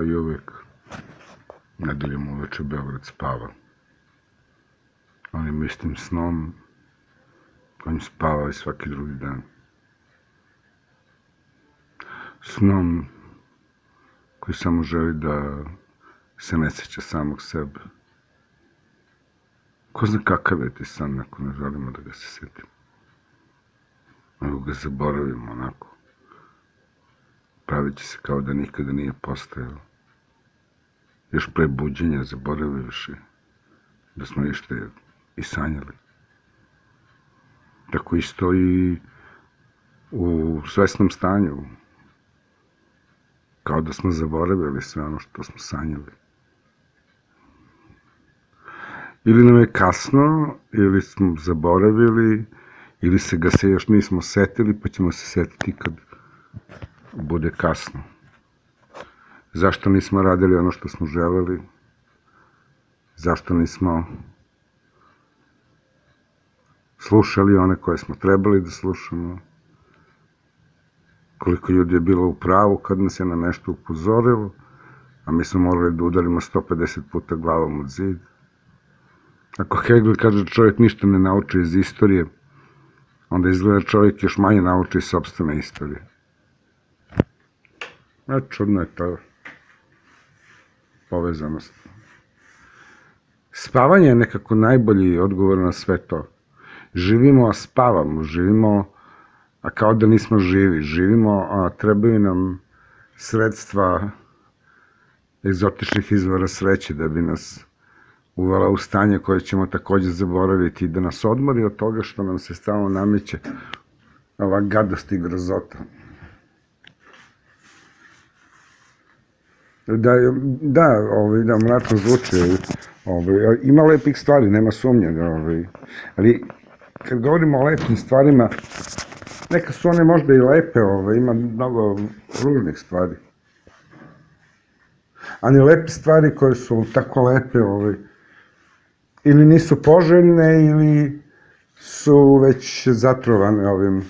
kao i uvek, nedeljom uveče Beograd spava. Onim istim snom kojim spava i svaki drugi dan. Snom koji samo želi da se ne seća samog sebe. Ko zna kakav je ti san ako ne želimo da ga se setimo. Nego ga zaboravimo onako. Pravići se kao da nikada nije postojao. Još pre buđenja zaboravivši da smo ište i sanjali. Tako isto i u svesnom stanju. Kao da smo zaboravili sve ono što smo sanjali. Ili nam je kasno, ili smo zaboravili, ili se ga se još nismo setili, pa ćemo se setiti kad bude kasno. Zašto nismo radili ono što smo želeli? Zašto nismo slušali one koje smo trebali da slušamo? Koliko ljudi je bilo u pravu kad nas je na nešto upozorilo, a mi smo morali da udarimo 150 puta glavom od zid. Ako Hegel kaže da čovjek ništa ne nauči iz istorije, onda izgleda čovjek još manje nauči iz sobstvene istorije. A čudno je to povezanost. Spavanje je nekako najbolji odgovor na sve to. Živimo, a spavamo, živimo, a kao da nismo živi. Živimo, a trebaju nam sredstva egzotičnih izvora sreće da bi nas uvela u stanje koje ćemo takođe zaboraviti i da nas odmori od toga što nam se stalno nameće ova gadost i grozota. Da, da, ovaj, da, mračno zvuči, ovaj, ima lepih stvari, nema sumnje, da, ovaj, ali kad govorimo o lepim stvarima, neka su one možda i lepe, ovaj, ima mnogo ružnih stvari. Ali lepe stvari koje su tako lepe, ovaj, ili nisu poželjne, ili su već zatrovane ovim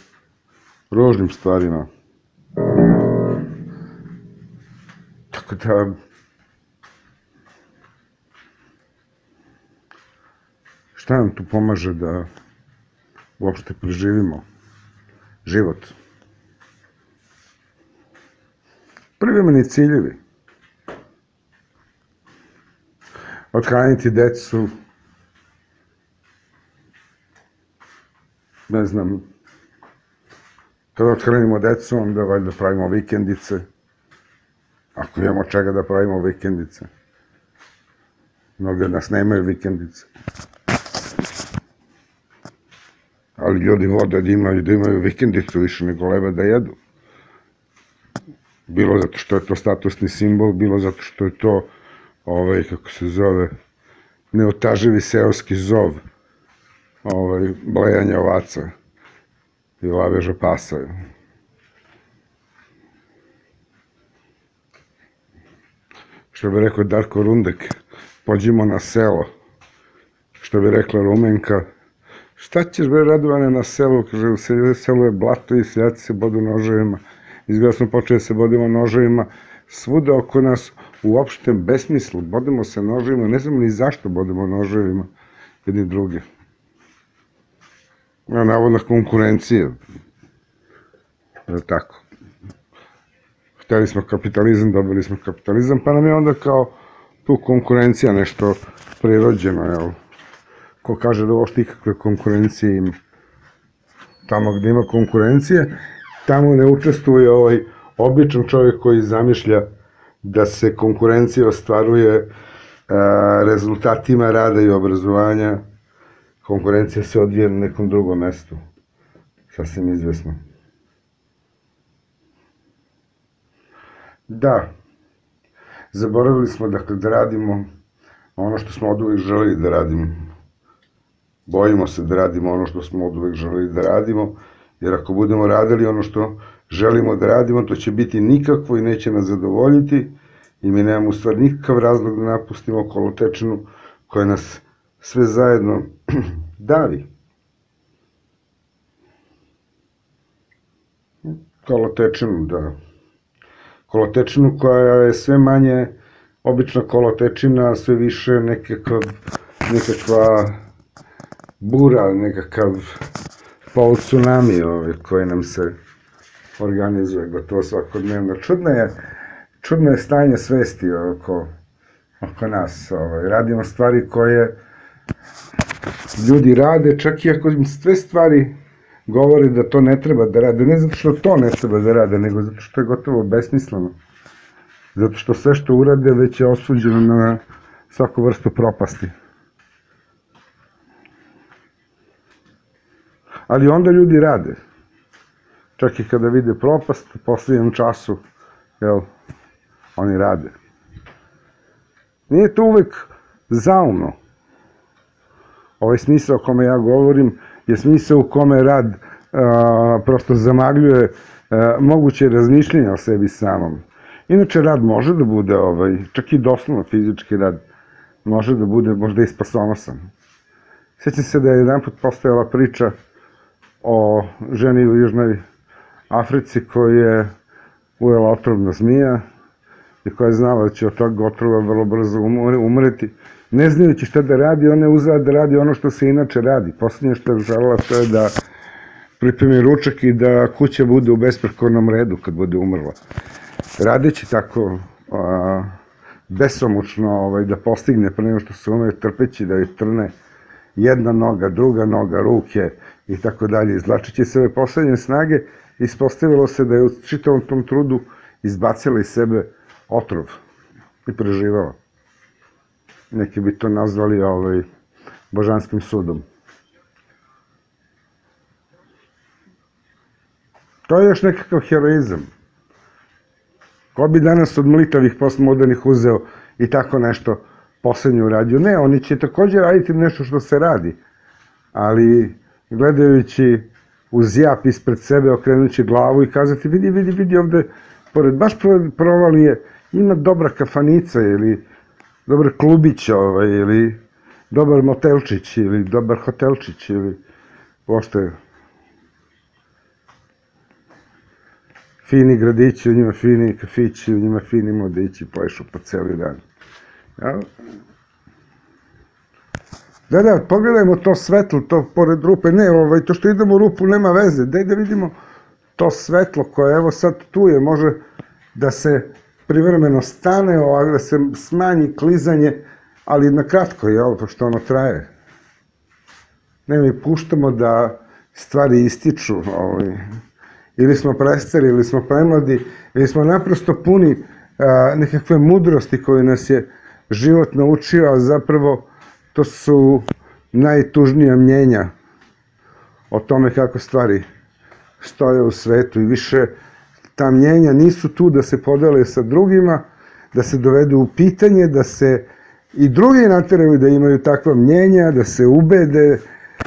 ružnim stvarima. Tako da... Šta nam tu pomaže da uopšte preživimo život? Privremeni ciljevi. Othraniti decu, ne znam, kada othranimo decu, onda valjda pravimo vikendice, Ako imamo čega da pravimo vikendice. Mnogi od nas nemaju vikendice. Ali ljudi vode da imaju, da imaju vikendicu više nego leba da jedu. Bilo zato što je to statusni simbol, bilo zato što je to, ovaj, kako se zove, neotaživi seoski zov ovaj, blejanja ovaca i laveža pasa. Što bi rekao Darko Rundek, pođimo na selo. Što bi rekla Rumenka, šta ćeš bre Radovane na selu, kaže u selu je blato i seljaci se bodu noževima. Izgleda smo počeli da se bodimo noževima, svuda oko nas u opštem besmislu, bodimo se noževima, ne znamo ni zašto bodimo noževima jedni drugi. Navodna konkurencija. Je tako? Hteli smo kapitalizam, dobili smo kapitalizam, pa nam je onda kao tu konkurencija nešto prirođeno, jel? Ko kaže da uopšte ikakve konkurencije ima. Tamo gde ima konkurencije, tamo ne učestvuje ovaj običan čovjek koji zamišlja da se konkurencija ostvaruje a, rezultatima rada i obrazovanja. Konkurencija se odvije na nekom drugom mestu. Sasvim izvesno. Da, zaboravili smo da radimo ono što smo od uvek želeli da radimo. Bojimo se da radimo ono što smo od uvek želeli da radimo, jer ako budemo radili ono što želimo da radimo, to će biti nikakvo i neće nas zadovoljiti i mi nemamo u stvari nikakav razlog da napustimo kolotečinu koja nas sve zajedno davi. Kolotečinu, da kolotečinu koja je sve manje obična kolotečina, sve više nekakav, nekakva bura, nekakav pol tsunami ovaj, koji nam se organizuje gotovo svakodnevno. Čudno je, čudno je stanje svesti oko, oko nas. Ovaj. Radimo stvari koje ljudi rade, čak i ako sve stvari govore da to ne treba da rade, ne zato što to ne treba da rade, nego zato što je gotovo besmisleno. Zato što sve što urade već je osuđeno na svaku vrstu propasti. Ali onda ljudi rade. Čak i kada vide propast, u posljednjem času, jel, oni rade. Nije to uvek zaumno. Ovaj smisao o kome ja govorim je smisao u kome rad prosto zamagljuje moguće razmišljenja o sebi samom. Inače, rad može da bude, ovaj, čak i doslovno fizički rad, može da bude možda i spasonosan. Sjećam se da je jedan put postojala priča o ženi u Južnoj Africi koja je ujela otrovna zmija i koja je znala da će od tog otrova vrlo brzo umreti. Ne znajući šta da radi, ona je uzela da radi ono što se inače radi. Poslednje što je želela to je da pripremi ručak i da kuća bude u besprekornom redu kad bude umrla. Radeći tako a, besomučno ovaj, da postigne pre nego što se ume, trpeći da je trne jedna noga, druga noga, ruke i tako dalje, izvlačeći sebe poslednje snage, ispostavilo se da je u čitavom tom trudu izbacila iz sebe otrov i preživala. Neki bi to nazvali ovaj, božanskim sudom. To je još nekakav heroizam. Ko bi danas od mlitavih postmodernih uzeo i tako nešto poslednje uradio? Ne, oni će takođe raditi nešto što se radi, ali gledajući uz jap ispred sebe, okrenući glavu i kazati vidi, vidi, vidi ovde, pored baš provalije, ima dobra kafanica ili dobar klubić ovaj, ili dobar motelčić ili dobar hotelčić ili uopšte fini gradići, u njima fini kafići, u njima fini mladići, plešu po celi dan. Ja? Da, da, pogledajmo to svetlo, to pored rupe, ne, ovaj, to što idemo u rupu nema veze, daj da vidimo to svetlo koje evo sad tu je, može da se privremeno stane, ovak, da se smanji klizanje, ali na kratko, jel, pošto ono traje. Ne, mi puštamo da stvari ističu, ovaj, ili smo prestari, ili smo premladi, ili smo naprosto puni a, nekakve mudrosti koje nas je život naučio, a zapravo to su najtužnija mnjenja o tome kako stvari stoje u svetu i više ta mnjenja nisu tu da se podele sa drugima, da se dovedu u pitanje, da se i drugi nateraju da imaju takva mnjenja, da se ubede,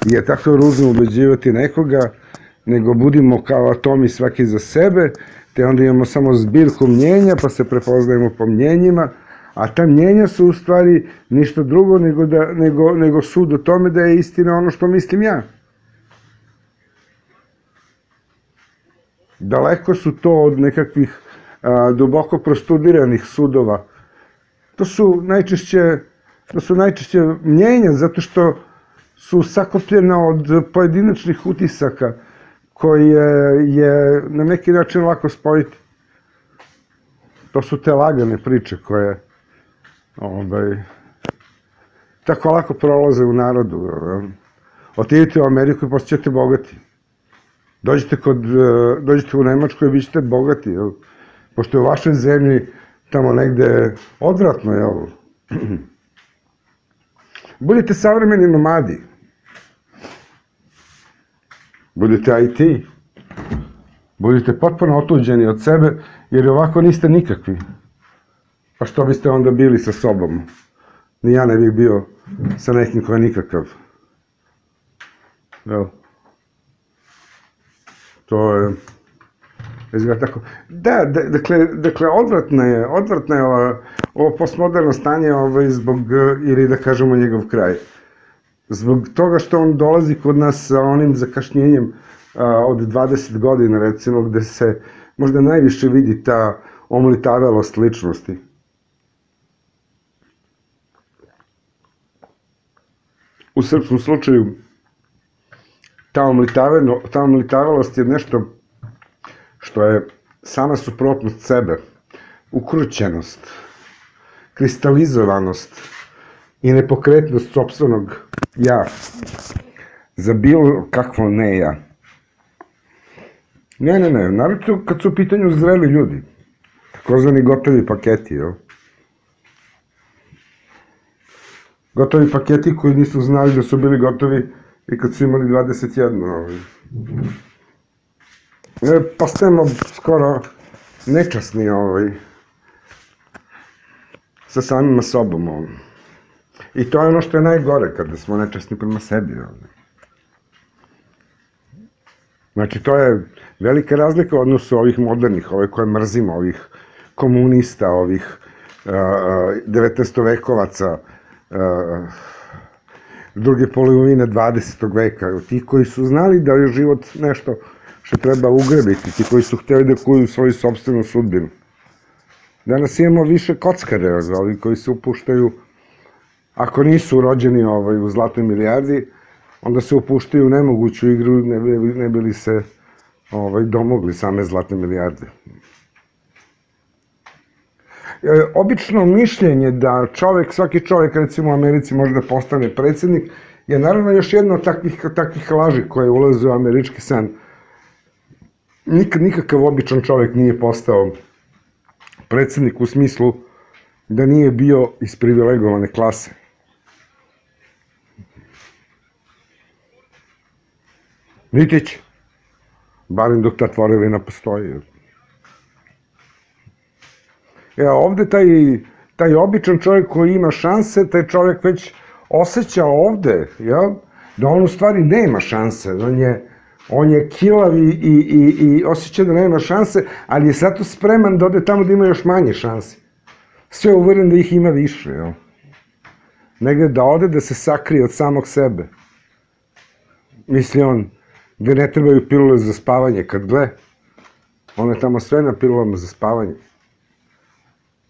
je tako ružno ubeđivati nekoga, nego budimo kao atomi svaki za sebe, te onda imamo samo zbirku mnjenja, pa se prepoznajemo po mnjenjima, a ta mnjenja su u stvari ništa drugo nego, da, nego, nego sud o tome da je istina ono što mislim ja. Daleko su to od nekakvih a, duboko prostudiranih sudova. To su najčešće, to su najčešće mnjenja, zato što su sakopljena od pojedinačnih utisaka, koje je na neki način lako spojiti. To su te lagane priče koje ovaj, tako lako prolaze u narodu. Otidite u Ameriku i postaćete bogati. Dođite, kod, e, dođite u Nemačku i bit ćete bogati, jel? Pošto je u vašoj zemlji tamo negde odvratno, jel? Budite savremeni nomadi. Budite IT. Budite potpuno otuđeni od sebe, jer ovako niste nikakvi. Pa što biste onda bili sa sobom? Ni ja ne bih bio sa nekim ko je nikakav. Jel? To je... Izgleda tako. Da, dakle, dakle odvratno je, odvratno je ovo, ovo postmoderno stanje ovaj, zbog, ili da kažemo njegov kraj. Zbog toga što on dolazi kod nas sa onim zakašnjenjem a, od 20 godina, recimo, gde se možda najviše vidi ta omlitavelost ličnosti. U srpskom slučaju ta, ta omlitavalost je nešto što je sama suprotnost sebe, ukrućenost, kristalizovanost i nepokretnost sobstvenog ja za bilo kakvo ne ja. Ne, ne, ne, naravno kad su u pitanju zreli ljudi, takozvani gotovi paketi, jel? Gotovi paketi koji nisu znali da su bili gotovi i kad su imali 21, ovaj. E, postajemo skoro nečasni, ovaj, sa samima sobom, ovaj. I to je ono što je najgore, kada smo nečasni prema sebi, ovaj. Znači, to je velika razlika u odnosu ovih modernih, ove koje mrzimo, ovih komunista, ovih uh, 19. vekovaca, uh, druge polovine 20. veka, ti koji su znali da je život nešto što treba ugrebiti, ti koji su hteli da kuju svoju sobstvenu sudbinu. Danas imamo više kockare, ovi koji se upuštaju, ako nisu rođeni ovaj, u zlatoj milijardi, onda se upuštaju u nemoguću igru, ne bi, ne bi se ovaj, domogli same zlatne milijarde. E, obično mišljenje da čovek, svaki čovek recimo u Americi može da postane predsednik, je naravno još jedno od takvih, takvih laži koje ulaze u američki san. Nikad, nikakav običan čovek nije postao predsednik u smislu da nije bio iz privilegovane klase. Niti će. Barim dok ta tvorevina postoji. E, ovde taj, taj običan čovjek koji ima šanse, taj čovjek već osjeća ovde, ja, da on u stvari nema šanse, on je, on je kilav i, i, i, i osjeća da nema šanse, ali je zato spreman da ode tamo da ima još manje šanse. Sve uveren da ih ima više, jel? Negde da ode da se sakrije od samog sebe. Misli on, gde ne trebaju pilule za spavanje, kad gle, on je tamo sve na pilulama za spavanje.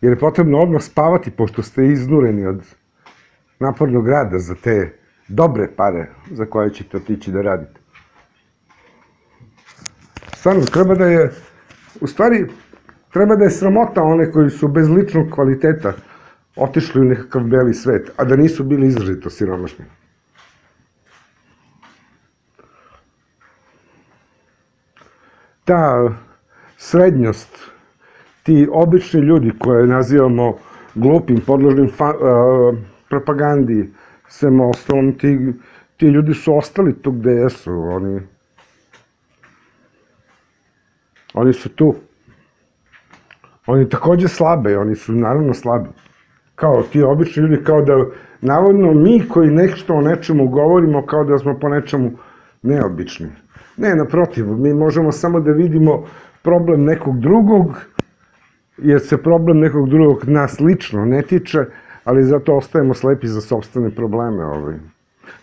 Jer je potrebno odmah spavati, pošto ste iznureni od napornog rada za te dobre pare za koje ćete otići da radite. Stvarno, treba da je, u stvari, treba da je sramota one koji su bez ličnog kvaliteta otišli u nekakav beli svet, a da nisu bili izrazito siromašni. ta srednjost, ti obični ljudi koje nazivamo glupim, podložnim fa, uh, propagandi, svem ostalom, ti, ti ljudi su ostali tu gde jesu, oni, oni su tu. Oni takođe slabe, oni su naravno slabi. Kao ti obični ljudi, kao da navodno mi koji nešto o nečemu govorimo, kao da smo po nečemu neobični. Ne, naprotiv, mi možemo samo da vidimo problem nekog drugog, jer se problem nekog drugog nas lično ne tiče, ali zato ostajemo slepi za sobstvene probleme. Ovaj.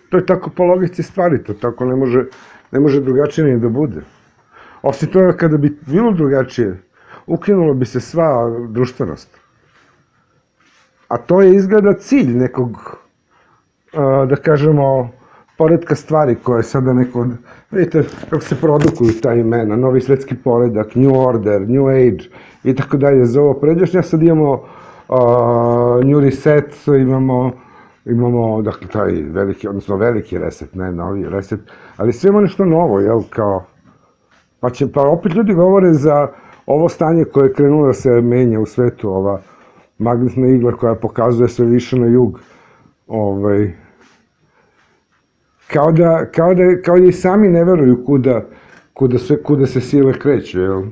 To je tako po logici stvari, to tako ne može, ne može drugačije ni da bude. Osim toga, kada bi bilo drugačije, ukinulo bi se sva društvenost. A to je izgleda cilj nekog, da kažemo, poredka stvari koje sada neko, vidite kako se produkuju ta imena, novi svetski poredak, New Order, New Age i tako dalje za ovo pređašnja, sad imamo uh, New Reset, imamo imamo, dakle, taj veliki, odnosno veliki reset, ne novi reset, ali sve ima nešto novo, jel, kao, pa će, pa opet ljudi govore za ovo stanje koje je krenulo da se menja u svetu, ova magnetna igla koja pokazuje sve više na jug, ovaj, kao da, kao da, kao da i sami ne veruju kuda, kuda, sve, kuda se sile kreću, jel?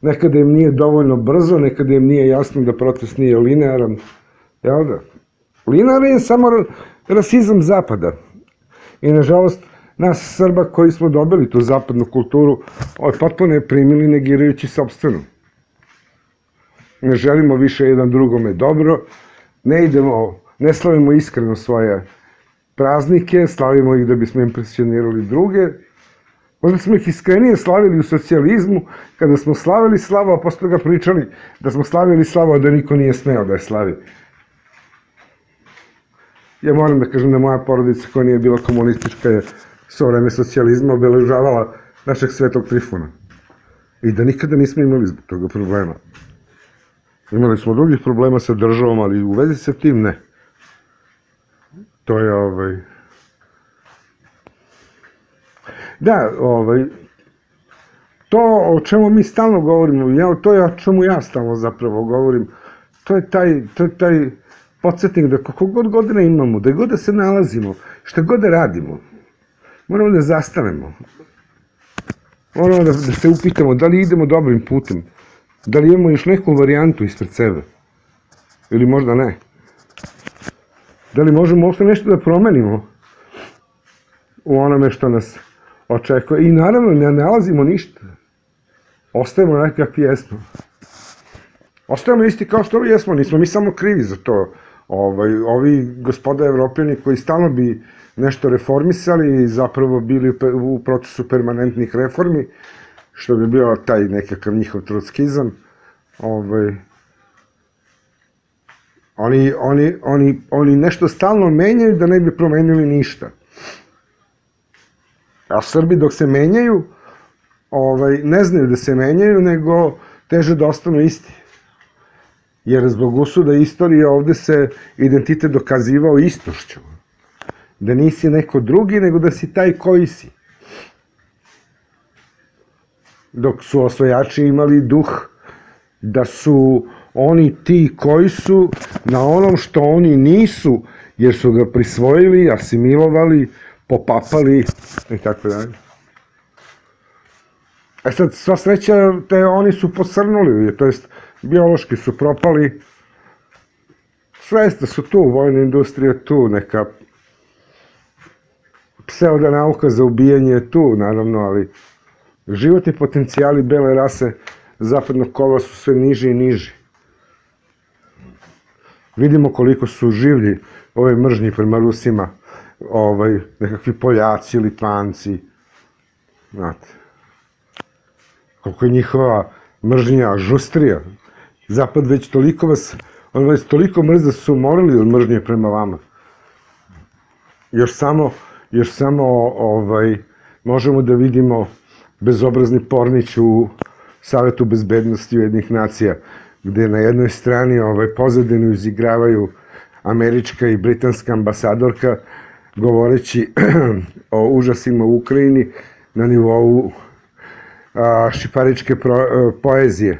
Nekada im nije dovoljno brzo, nekada im nije jasno da proces nije linearan, jel da? Linearan je samo rasizam zapada. I nažalost, nas Srba koji smo dobili tu zapadnu kulturu, ovaj potpuno je primili negirajući sobstvenu. Ne želimo više jedan drugome dobro, ne idemo, ne slavimo iskreno svoje praznike, slavimo ih da bismo impresionirali druge Možda smo ih iskrenije slavili u socijalizmu, kada smo slavili slavu, a posle ga pričali da smo slavili slavu, a da niko nije smeo da je slavi. Ja moram da kažem da moja porodica koja nije bila komunistička je svo vreme socijalizma obeležavala našeg svetog Trifuna. I da nikada nismo imali zbog toga problema. Imali smo drugih problema sa državom, ali u vezi sa tim ne. To je ovaj... Da, ovaj, to o čemu mi stalno govorimo, ja, to je o čemu ja stalno zapravo govorim, to je taj, to je taj podsjetnik da kako god godina imamo, da god da se nalazimo, šta god da radimo, moramo da zastanemo. Moramo da, da se upitamo da li idemo dobrim putem, da li imamo još neku varijantu ispred sebe, ili možda ne. Da li možemo uopšte nešto da promenimo u onome što nas očekuje. I naravno ne nalazimo ništa. Ostajemo nekakvi jesmo. Ostajemo isti kao što jesmo, nismo mi samo krivi za to. Ovaj, ovi gospoda evropljani koji stalno bi nešto reformisali i zapravo bili u procesu permanentnih reformi, što bi bio taj nekakav njihov trotskizam, ovaj, oni, oni, oni, oni nešto stalno menjaju da ne bi promenili ništa. A Srbi dok se menjaju, ovaj, ne znaju da se menjaju, nego teže da ostanu isti. Jer zbog usuda istorije ovde se identitet dokazivao istošću. Da nisi neko drugi, nego da si taj koji si. Dok su osvojači imali duh da su oni ti koji su na onom što oni nisu, jer su ga prisvojili, asimilovali, popapali i tako dalje. E sad, sva sreća, te oni su posrnuli, to jest biološki su propali, svesta su tu, vojna industrija tu, neka pseudo nauka za ubijanje je tu, naravno, ali životni potencijali bele rase zapadnog kova su sve niži i niži. Vidimo koliko su življi ove mržnji prema Rusima, ovaj, nekakvi Poljaci, Litvanci, znate. Koliko je njihova mržnja žustrija. Zapad već toliko vas, on već toliko mrz da su morali od mržnje prema vama. Još samo, još samo ovaj, možemo da vidimo bezobrazni pornić u Savetu bezbednosti jednih nacija, gde na jednoj strani ovaj, pozadinu izigravaju američka i britanska ambasadorka, govoreći o užasima u Ukrajini na nivou a, šiparičke pro, a, poezije.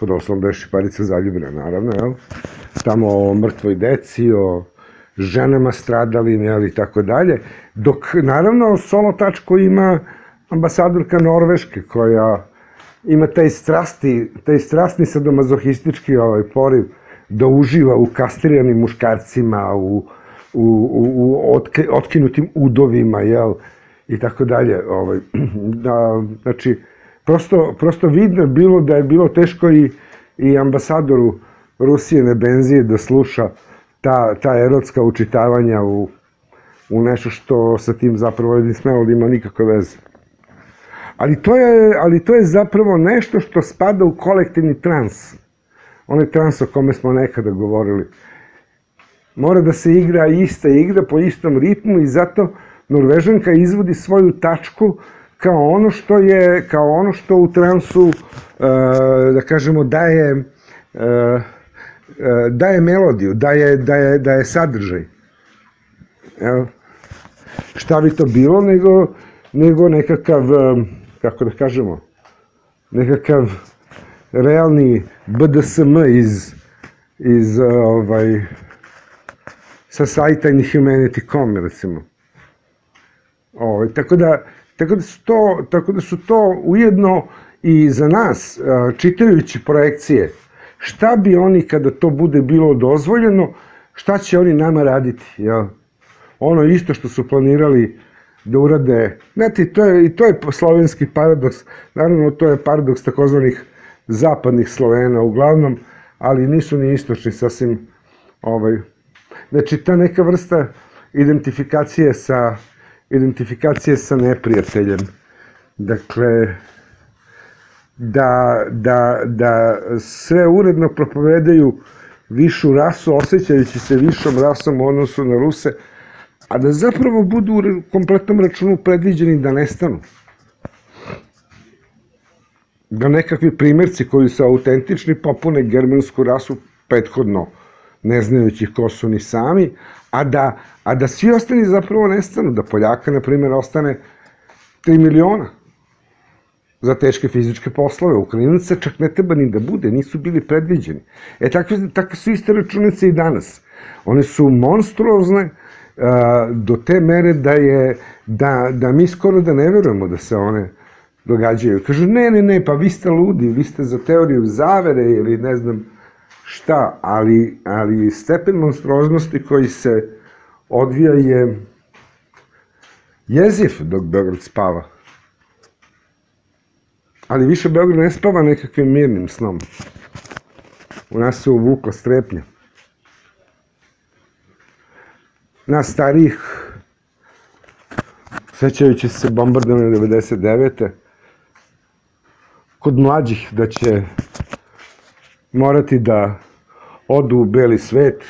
Pod osnovom da je šiparica zaljubena, naravno, jel? Tamo o mrtvoj deci, o ženama stradalim, jel, i tako dalje. Dok, naravno, solo tačko ima ambasadorka Norveške, koja ima taj strasti, taj strastni sadomazohistički ovaj poriv da uživa u kastriranim muškarcima, u u, u, u otke, otkinutim udovima, jel, i tako dalje. Ovaj, da, znači, prosto, prosto vidno je bilo da je bilo teško i, i ambasadoru Rusije Nebenzije da sluša ta, ta erotska učitavanja u, u nešto što sa tim zapravo ne smelo da ima nikakve veze. Ali to, je, ali to je zapravo nešto što spada u kolektivni trans. Onaj trans o kome smo nekada govorili mora da se igra ista igra po istom ritmu i zato Norvežanka izvodi svoju tačku kao ono što je, kao ono što u transu, e, da kažemo, daje, e, e, daje melodiju, daje, daje, daje sadržaj. Evo, šta bi to bilo nego, nego nekakav, kako da kažemo, nekakav realni BDSM iz, iz ovaj, sa sajta inhumanity.com, recimo. Ovaj, tako, da, tako, da su to, tako da su to ujedno i za nas, čitajući projekcije, šta bi oni kada to bude bilo dozvoljeno, šta će oni nama raditi, jel? Ono isto što su planirali da urade, znate, to je, i to je slovenski paradoks, naravno to je paradoks takozvanih zapadnih Slovena uglavnom, ali nisu ni istočni sasvim ovaj, Znači, ta neka vrsta identifikacije sa identifikacije sa neprijateljem. Dakle, da, da, da sve uredno propovedaju višu rasu, osjećajući se višom rasom u odnosu na Ruse, a da zapravo budu u kompletnom računu predviđeni da nestanu. Da nekakvi primjerci koji su autentični popune germansku rasu prethodno, ne znajući ko su ni sami, a da, a da svi ostani zapravo nestanu, da Poljaka, na primjer, ostane 3 miliona za teške fizičke poslove. Ukrajinaca čak ne treba ni da bude, nisu bili predviđeni. E, takve, takve su iste računice i danas. One su monstruozne do te mere da je, da, da mi skoro da ne verujemo da se one događaju. Kažu, ne, ne, ne, pa vi ste ludi, vi ste za teoriju zavere ili ne znam šta, ali, ali stepen monstruoznosti koji se odvija je jeziv dok Beograd spava. Ali više Beograd ne spava nekakvim mirnim snom. U nas se uvukla strepnja. Nas starih, sećajući se bombardovanja 99. Kod mlađih da će morati da odu u beli svet.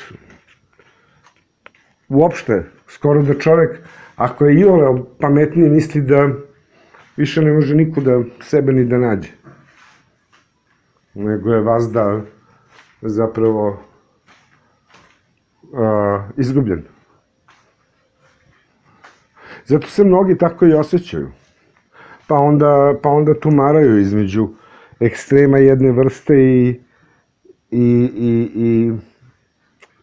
Uopšte, skoro da čovek, ako je iole pametnije, misli da više ne može niko da sebe ni da nađe. Nego je vazda zapravo a, izgubljen. Zato se mnogi tako i osjećaju. Pa onda, pa onda tumaraju između ekstrema jedne vrste i, i, i, i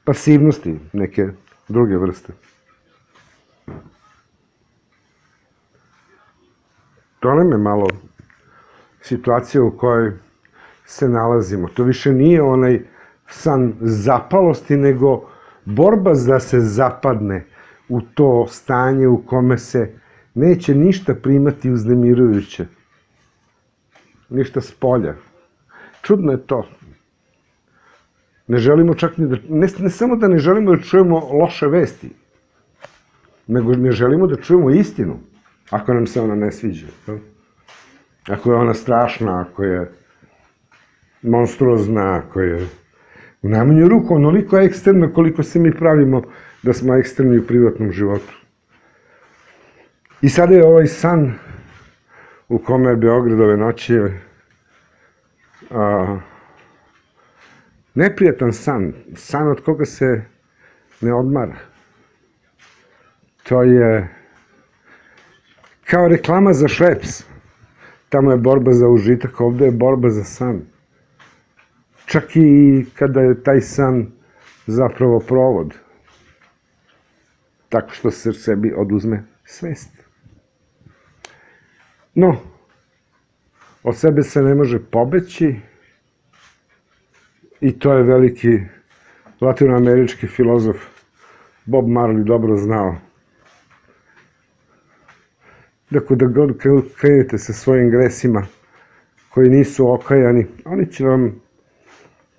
pasivnosti neke druge vrste. to nam je malo situacija u kojoj se nalazimo. To više nije onaj san zapalosti, nego borba da se zapadne u to stanje u kome se neće ništa primati uznemirujuće. Ništa s polja. Čudno je to. Ne želimo čak ni da... Ne, ne samo da ne želimo da čujemo loše vesti, nego ne želimo da čujemo istinu ako nam se ona ne sviđa. Ako je ona strašna, ako je monstruozna, ako je u najmanju ruku onoliko ekstremna koliko se mi pravimo da smo ekstremni u privatnom životu. I sada je ovaj san u kome je Beogradove noći a, neprijatan san, san od koga se ne odmara. To je kao reklama za šleps. Tamo je borba za užitak, ovde je borba za san. Čak i kada je taj san zapravo provod. Tako što se sebi oduzme svest. No, od sebe se ne može pobeći i to je veliki latinoamerički filozof Bob Marley dobro znao. Dakle, da god krenete sa svojim gresima koji nisu okajani, oni će vam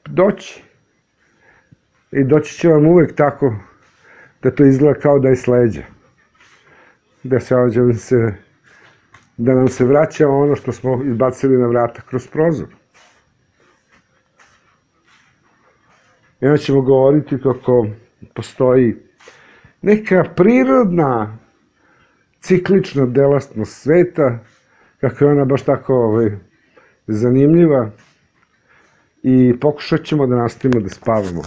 doći. I doći će vam uvek tako da to izgleda kao da je sleđa. Da ođe se da nam se vraća ono što smo izbacili na vrata kroz prozor. I onda ćemo govoriti kako postoji neka prirodna ciklična delastnost sveta, kako je ona baš tako ovaj, zanimljiva i pokušat ćemo da nastavimo da spavamo.